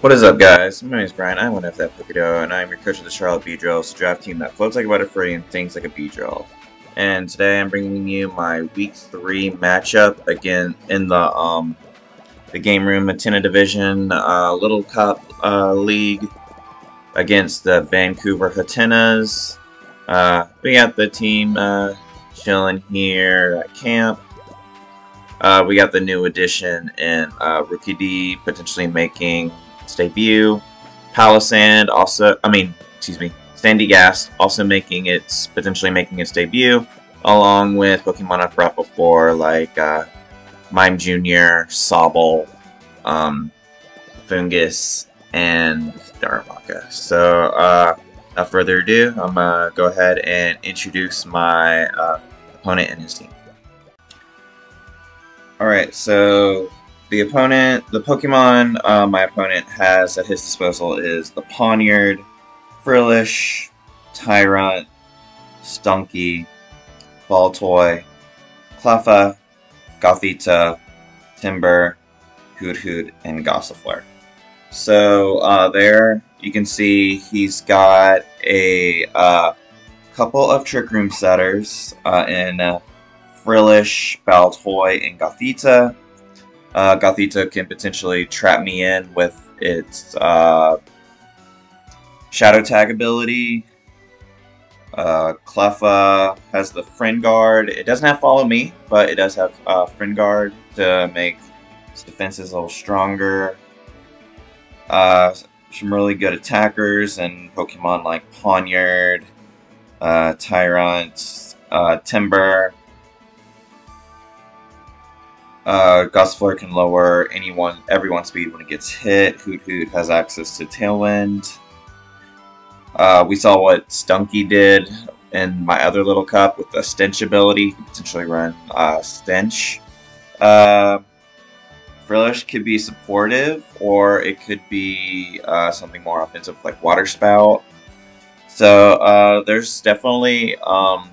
What is up guys, my name is Bryan, I'm one of that Poké Duo, and I'm your coach of the Charlotte Beedrills, a draft team that floats like a butterfree and thinks like a Beedrill. And today I'm bringing you my week 3 matchup again in the um the Game Room Hattena Division uh, Little Cup uh, League against the Vancouver Hatennas. Uh, we got the team uh, chilling here at camp. Uh, we got the new addition in uh, Rookidee potentially making its debut. Palossand also, I mean, excuse me, Sandygast also making its, potentially making its debut, along with Pokemon I've brought before, like uh, Mime Jr., Sobble, um, Foongus, and Darumaka. So, uh, without further ado, I'm to go ahead and introduce my uh, opponent and his team. Alright, so the opponent, the Pokemon uh, my opponent has at his disposal is the Pawniard, Frillish, Tyrunt, Stunky, Baltoy, Cleffa, Gothita, Timburr, Hoothoot, and Gossifleur. So uh, there you can see he's got a uh, couple of Trick Room setters uh, in uh, Frillish, Baltoy, and Gothita. Uh, Gothita can potentially trap me in with its uh, Shadow Tag ability. Uh, Cleffa has the Friend Guard. It doesn't have Follow Me, but it does have uh, Friend Guard to make its defenses a little stronger. Uh, some really good attackers and Pokemon like Pawniard, uh, Tyrunt, uh, Timburr, uh, Gossifleur can lower anyone, everyone's speed when it gets hit. Hoothoot has access to Tailwind. Uh, we saw what Stunky did in my other little cup with the Stench ability. Potentially run uh, Stench. Uh, Frillish could be supportive, or it could be uh, something more offensive like Water Spout. So uh, there's definitely um,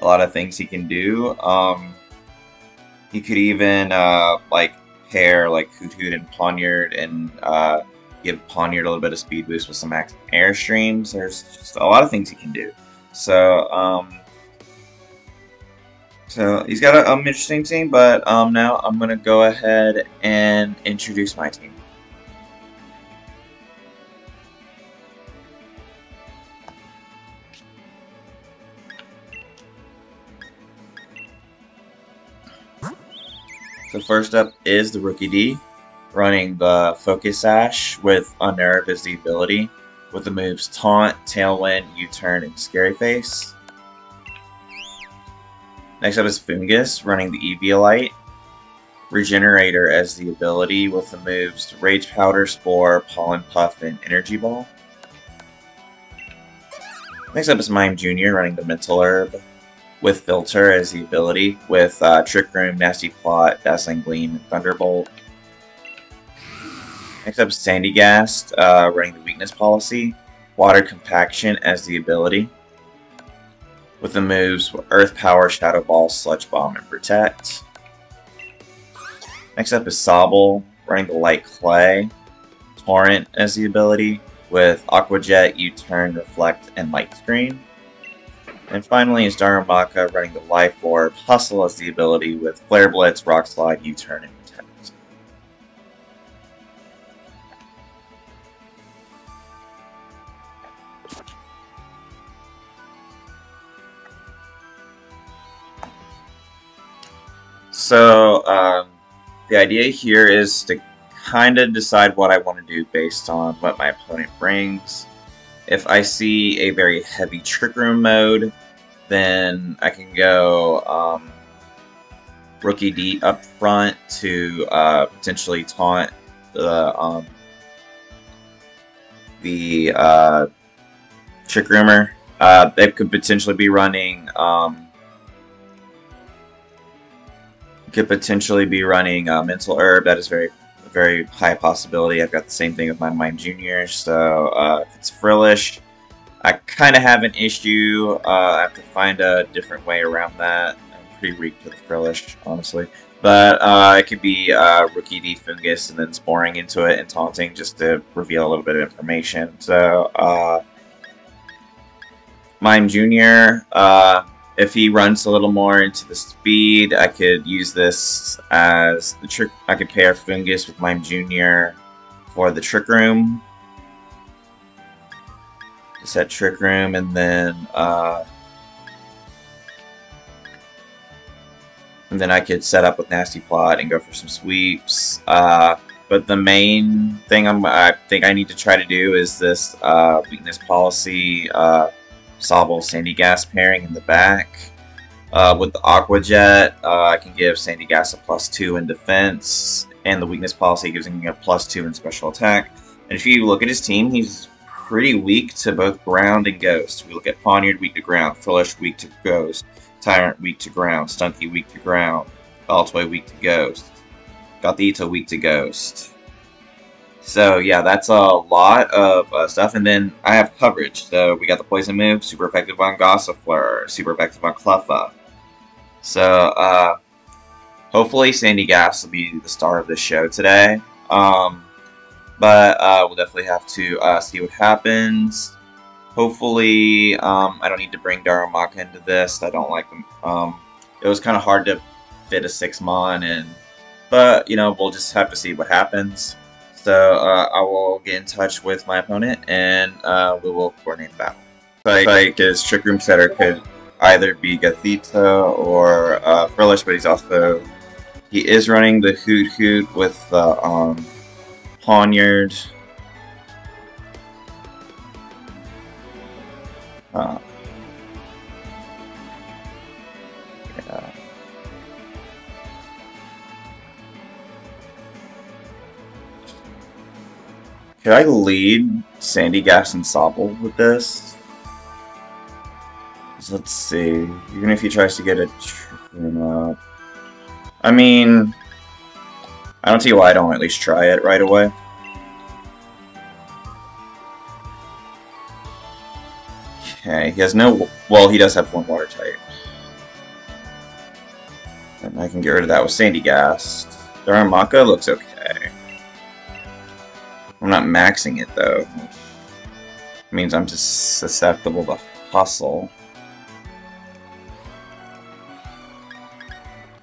a lot of things he can do. Um, he could even uh, like pair like Hoothoot and Pawniard and uh, give Pawniard a little bit of speed boost with some max airstreams. There's just a lot of things he can do. So um, so he's got an interesting team, but um, now I'm gonna go ahead and introduce my team. So first up is the Rookidee, running the Focus Sash with Unnerve as the ability, with the moves Taunt, Tailwind, U-Turn, and Scary Face. Next up is Foongus, running the Eviolite, Regenerator as the ability, with the moves Rage Powder, Spore, Pollen Puff, and Energy Ball. Next up is Mime Jr., running the Mental Herb, with Filter as the ability, with uh, Trick Room, Nasty Plot, Dazzling Gleam, and Thunderbolt. Next up, is Sandygast, uh, running the Weakness Policy, Water Compaction as the ability, with the moves Earth Power, Shadow Ball, Sludge Bomb, and Protect. Next up is Sobble, running the Light Clay, Torrent as the ability, with Aqua Jet, U-Turn, Reflect, and Light Screen. And finally is Darumaka running the Life Orb, Hustle as the ability with Flare Blitz, Rock Slide, U-Turn, and So, um, the idea here is to kind of decide what I want to do based on what my opponent brings. If I see a very heavy Trick Room mode, then I can go um, Rookidee up front to uh, potentially taunt the um, the uh, Trick Roomer. Uh, they could potentially be running um, Could potentially be running uh, Mental Herb. That is very, very high possibility. I've got the same thing with my Mime Junior. So uh, if it's Frillish, I kind of have an issue. Uh, I have to find a different way around that. I'm pretty weak to the Frillish, honestly. But uh, it could be uh, Rookidee Foongus and then sporing into it and taunting just to reveal a little bit of information. So, uh, Mime Jr., uh, if he runs a little more into the speed, I could use this as the trick. I could pair Foongus with Mime Jr. for the Trick Room. Set Trick Room, and then uh, and then I could set up with Nasty Plot and go for some sweeps. Uh, but the main thing I'm, I think I need to try to do is this uh, weakness policy. Uh, Sobble Sandygast pairing in the back. Uh, with the Aqua Jet, uh, I can give Sandygast a plus 2 in defense, and the weakness policy gives him a plus 2 in special attack. And if you look at his team, he's pretty weak to both ground and ghost. We look at Pawniard, weak to ground, Frillish, weak to ghost, Tyrunt, weak to ground, Stunky, weak to ground, Baltoy, weak to ghost, Gothita, weak to ghost. So yeah, that's a lot of uh, stuff. And then I have coverage. So we got the poison move, super effective on Gossifleur, super effective on Cleffa. So uh, hopefully Sandygast will be the star of this show today. Um, but uh, we'll definitely have to uh, see what happens. Hopefully, um, I don't need to bring Darumaka into this. I don't like them. Um, it was kind of hard to fit a six mon, and but you know we'll just have to see what happens. So uh, I will get in touch with my opponent and uh, we will coordinate battle. Like, like his Trick Room setter could either be Gothita or uh, Frillish, but he's also he is running the Hoothoot with the um, Pawniard. Uh, Could I lead Sandygast and Sobble with this? let's see. Even if he tries to get a up. I mean, I don't see why I don't at least try it right away. Okay, he has no... Well, he does have one water type. And I can get rid of that with Sandygast. Darumaka looks okay. I'm not maxing it though. It means I'm just susceptible to hustle.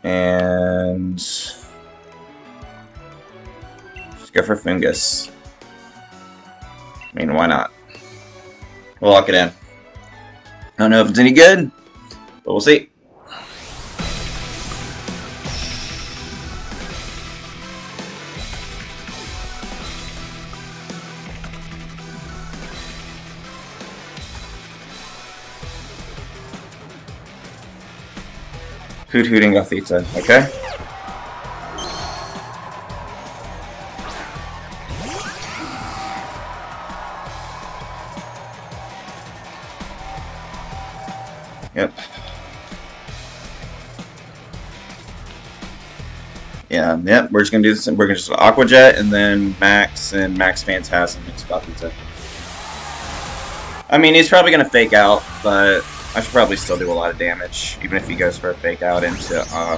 And just go for Foongus. I mean, why not? We'll lock it in. I don't know if it's any good, but we'll see. Hoot Hooting Gothita, okay? Yep. Yeah, yep, we're just gonna do this, we're gonna just Aqua Jet, and then Max, and Max Phantasm makes Gothita. I mean, he's probably gonna fake out, but I should probably still do a lot of damage, even if he goes for a fake out into, uh...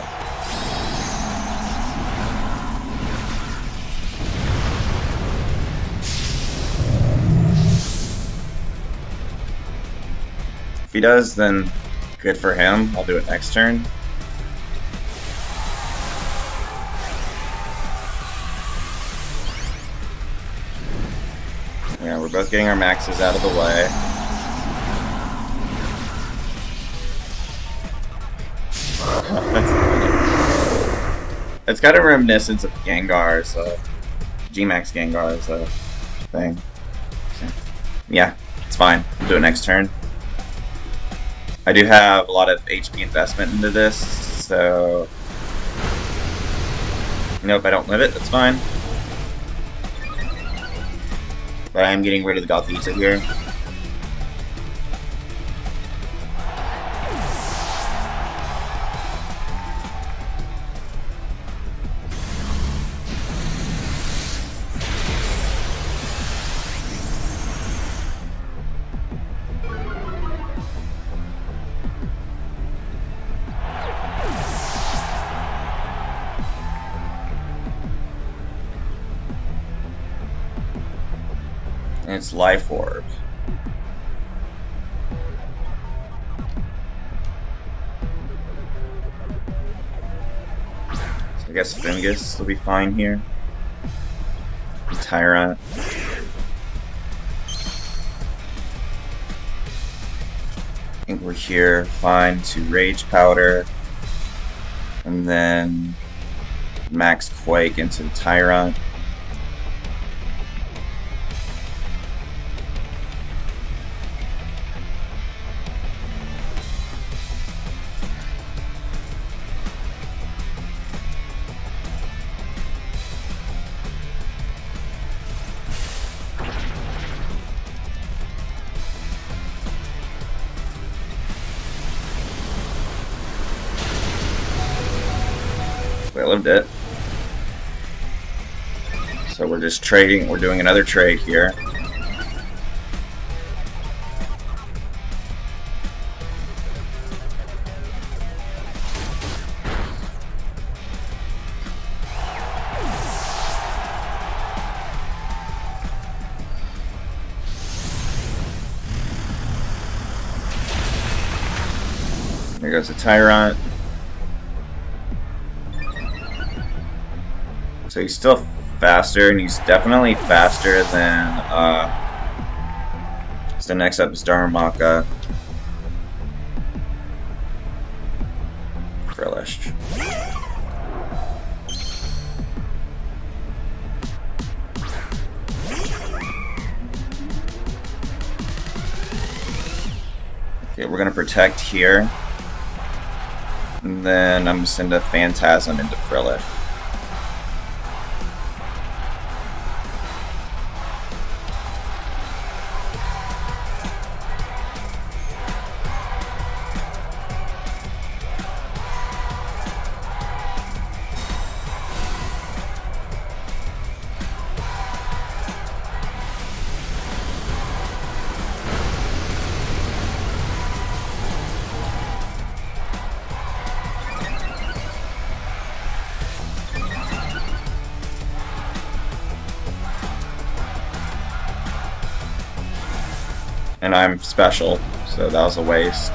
If he does, then good for him. I'll do it next turn. Yeah, we're both getting our maxes out of the way. It's got a reminiscence of Gengar's, uh, G-Max Gengar's uh, thing. Yeah, it's fine. I'll do it next turn. I do have a lot of HP investment into this, so... Nope, I don't live it, that's fine. But I am getting rid of the Gothita here. Life Orb. So I guess Foongus will be fine here. Tyrunt. I think we're here fine to Rage Powder. And then Max Quake into the Tyrunt. Just trading, we're doing another trade here. There goes the Tyrunt. So he's still faster, and he's definitely faster than, uh, so next up is Darumaka. Frillish. Okay, we're gonna protect here. And then I'm gonna send a Phantasm into Frillish. And I'm special, so that was a waste.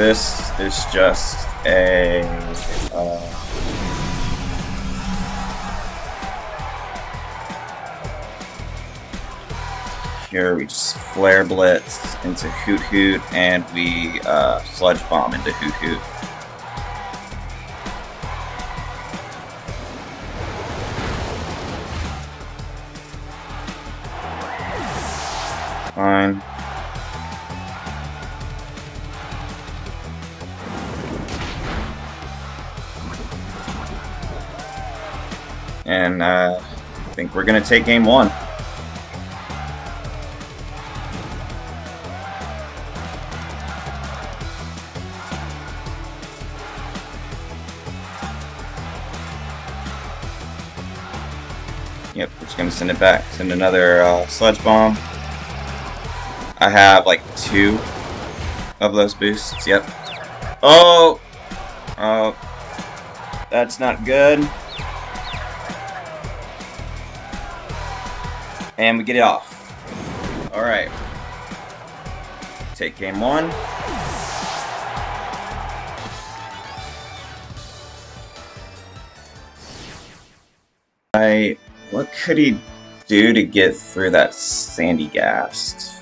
This is just a uh, here we just flare blitz into Hoothoot and we uh, sludge bomb into Hoothoot. We're going to take game one. Yep, we're just going to send it back. Send another uh, sludge bomb. I have like two of those boosts. Yep. Oh! Oh. That's not good. And we get it off. Alright. Take game one. I what could he do to get through that Sandygast?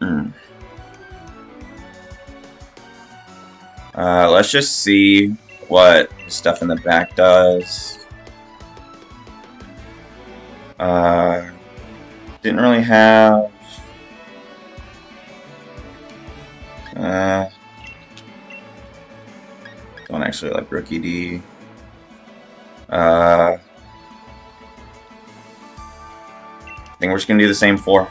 Hmm. Uh, let's just see what stuff in the back does. Uh, didn't really have. Uh, don't actually like Rookidee. think we're just gonna do the same four.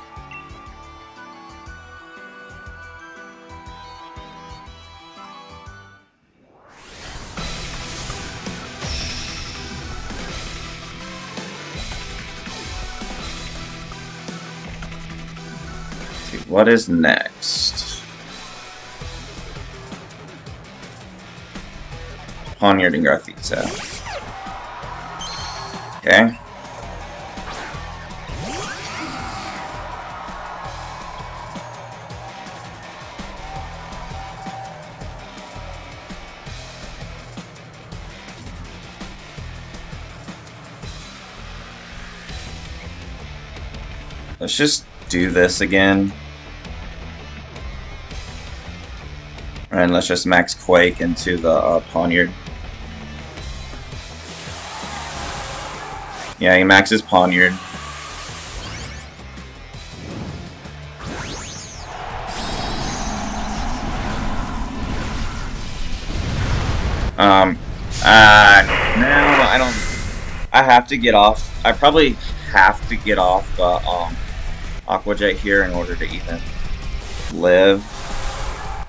What is next? Pawniard and Gothita. Okay. Let's just do this again. And let's just max Quake into the uh, Pawniard. Yeah, he maxes Pawniard. Um, uh, now I don't, I have to get off, I probably have to get off the, um, Aqua Jet here in order to even live.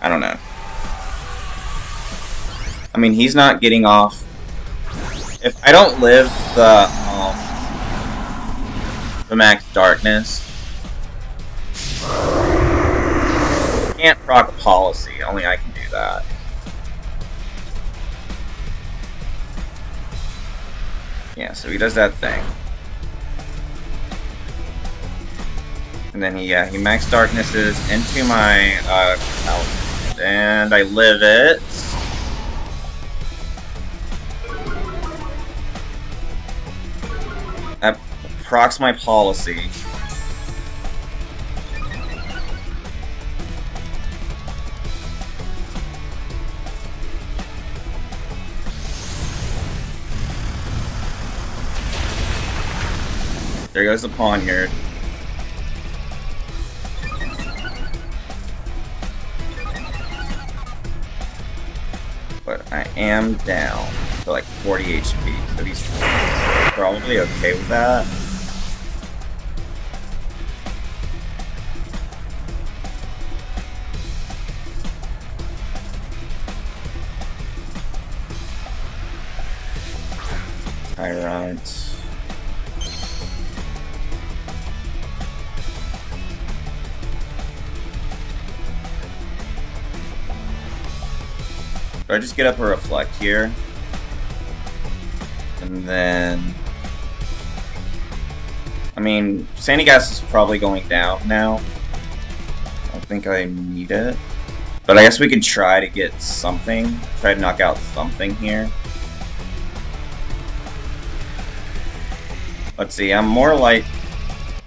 I don't know. I mean, he's not getting off. If I don't live the um, the max darkness, can't proc policy. Only I can do that. Yeah, so he does that thing. And then he, yeah, he max darknesses into my, uh, and I live it. Procs my policy. There goes the Pawniard. But I am down to like 40 HP, so he's probably okay with that. Just get up a reflect here? And then... I mean, Sandygast is probably going down now. I don't think I need it. But I guess we could try to get something. Try to knock out something here. Let's see, I'm more like...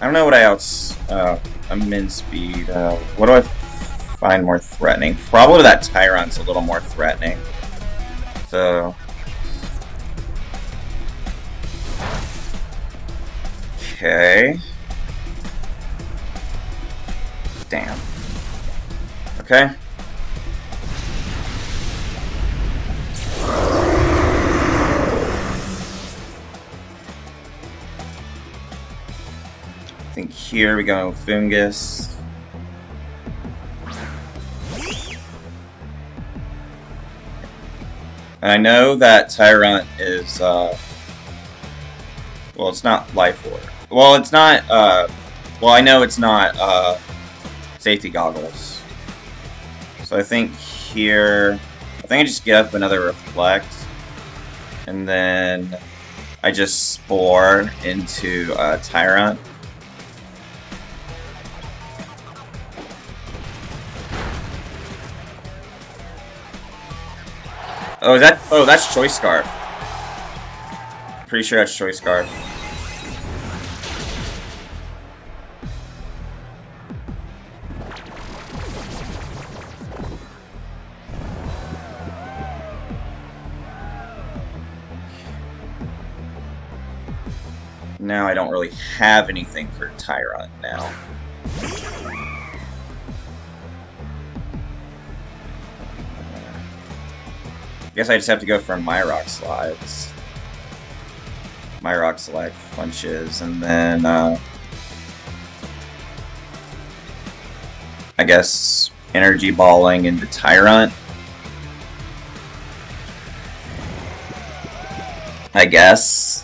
I don't know what I outs... Uh, I'm min speed. Uh, what do I find more threatening? Probably that Tyrunt's a little more threatening. So... Okay. Damn. Okay. I think here we go Foongus. And I know that Tyrunt is, uh, well, it's not Life Orb. Well, it's not, uh, well, I know it's not, uh, Safety Goggles. So I think here, I think I just get up another Reflect, and then I just Spore into, uh, Tyrunt. Oh, is that? Oh, that's Choice Scarf. Pretty sure that's Choice Scarf. Now I don't really have anything for Tyrunt now. I guess I just have to go for my rock slides. My rock slide punches, and then uh, I guess, energy balling into Tyrunt. I guess.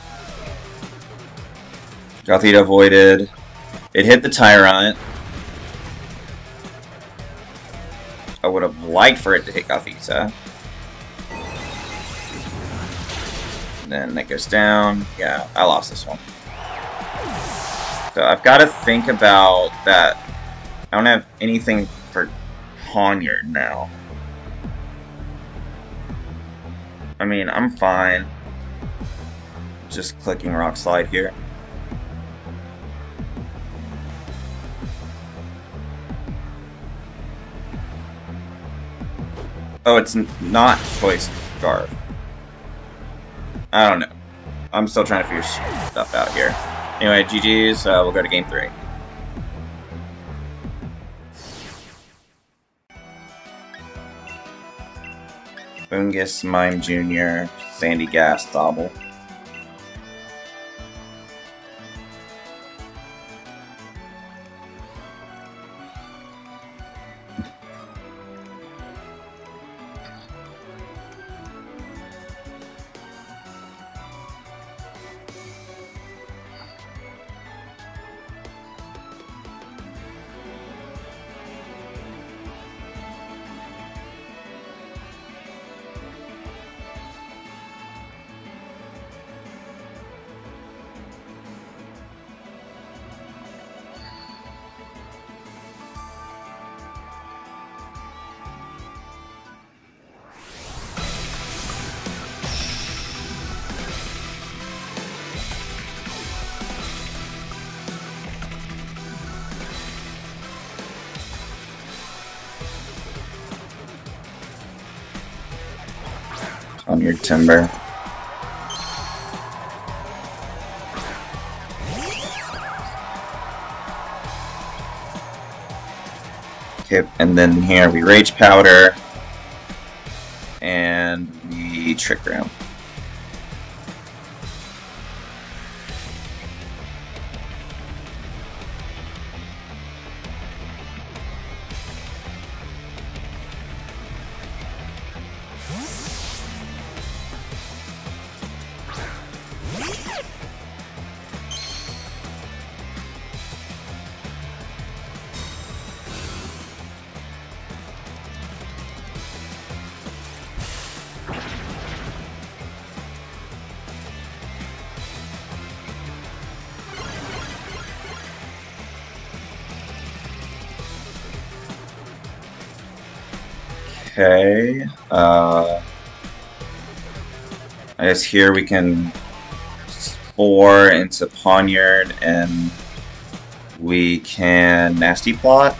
Gothita avoided. It hit the Tyrunt. I would have liked for it to hit Gothita. Then that goes down. Yeah, I lost this one. So I've got to think about that. I don't have anything for Pawniard now. I mean, I'm fine. Just clicking Rock Slide here. Oh, it's not Choice Scarf. I don't know. I'm still trying to figure stuff out here. Anyway, GG's. Uh, we'll go to game three. Foongus, Mime Jr., Sandygast, Sobble. on your Timburr. Okay, and then here we Rage Powder, and we Trick Room. Okay. Uh, I guess here we can spore into Pawniard and we can Nasty Plot.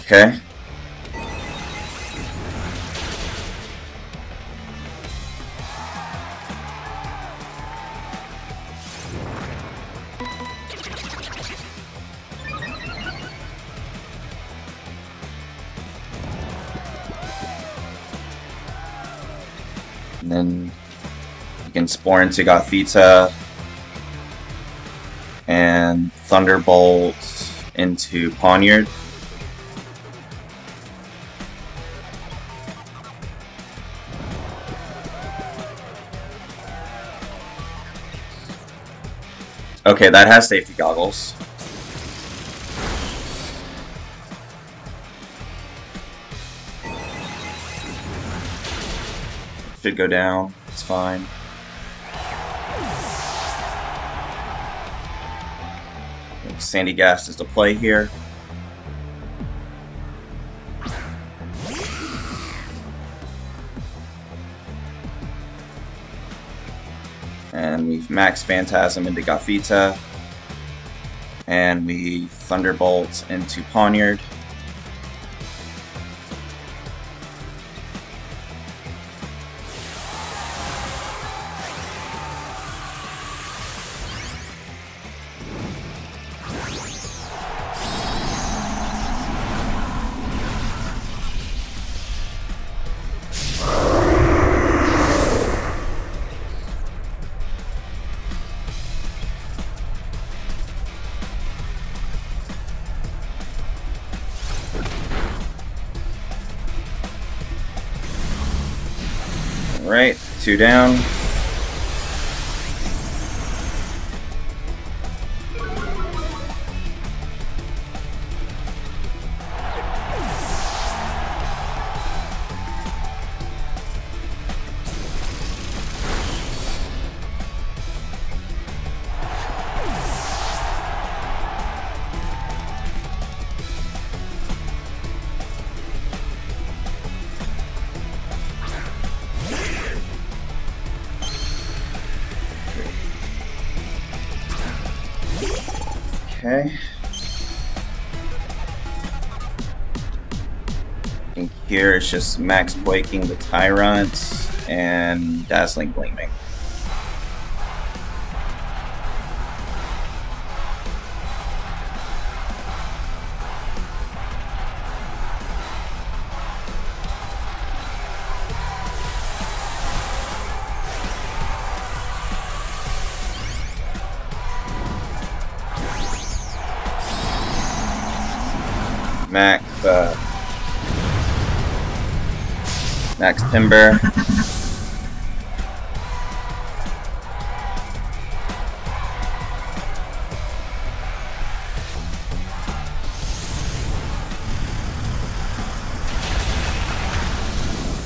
Okay. And then you can spore into Gothita and Thunderbolt into Pawniard. Okay, that has safety goggles. Should go down. It's fine. Sandygast is to play here. And we've Max Phantasm into Gothita. And we Thunderbolt into Pawniard. Two down. Okay. I think here it's just max breaking the Tyrunt and Dazzling Gleaming. Timburr.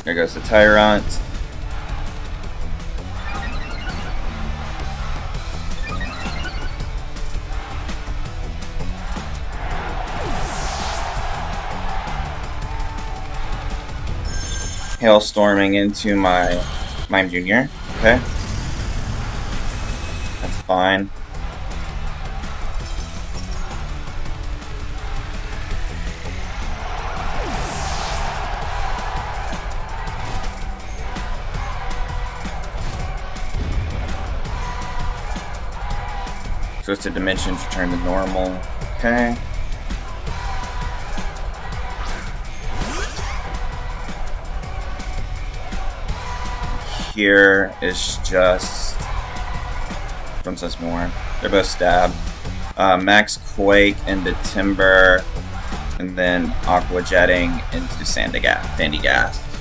There goes the Tyrunt. Hailstorming into my Mime Junior. Okay. That's fine. Twisted Dimensions return to normal. Okay. Here is just Princess More. They're both stab. Uh, Max Quake into Timburr, and then Aqua Jetting into Sandygast. Sandygast.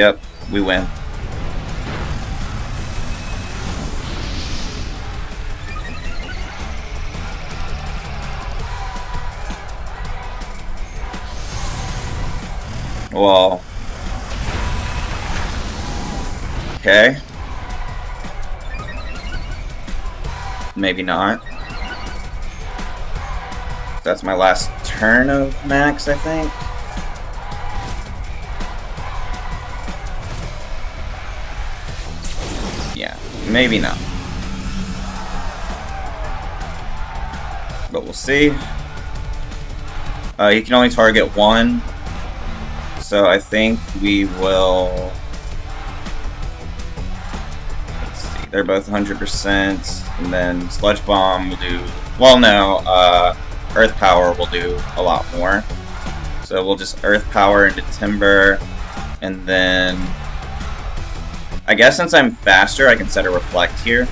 Yep, we win. Well. Okay. Maybe not. That's my last turn of max, I think. Maybe not. But we'll see. Uh, he can only target one, so I think we will... Let's see, they're both 100%, and then Sludge Bomb will do... Well, no, uh, Earth Power will do a lot more. So we'll just Earth Power into Timburr, and then... I guess since I'm faster, I can set a Reflect here.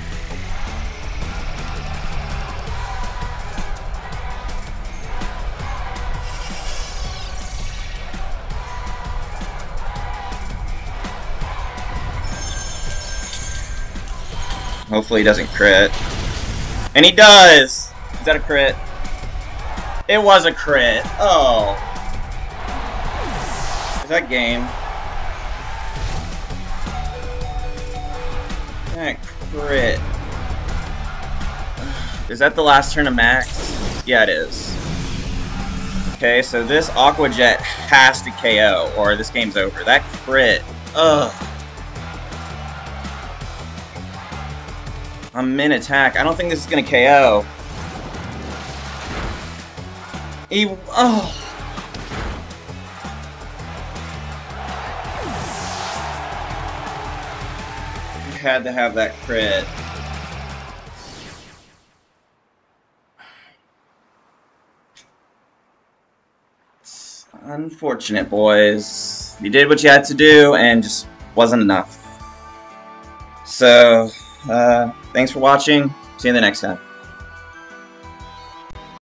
Hopefully he doesn't crit. And he does! Is that a crit? It was a crit. Oh. Is that game? That crit. Is that the last turn of max? Yeah, it is. Okay, so this Aqua Jet has to KO, or this game's over. That crit. Ugh. I'm min attack. I don't think this is gonna KO. He, oh. Had to have that crit. Unfortunate, boys. You did what you had to do, and just wasn't enough. So, uh, thanks for watching. See you in the next time.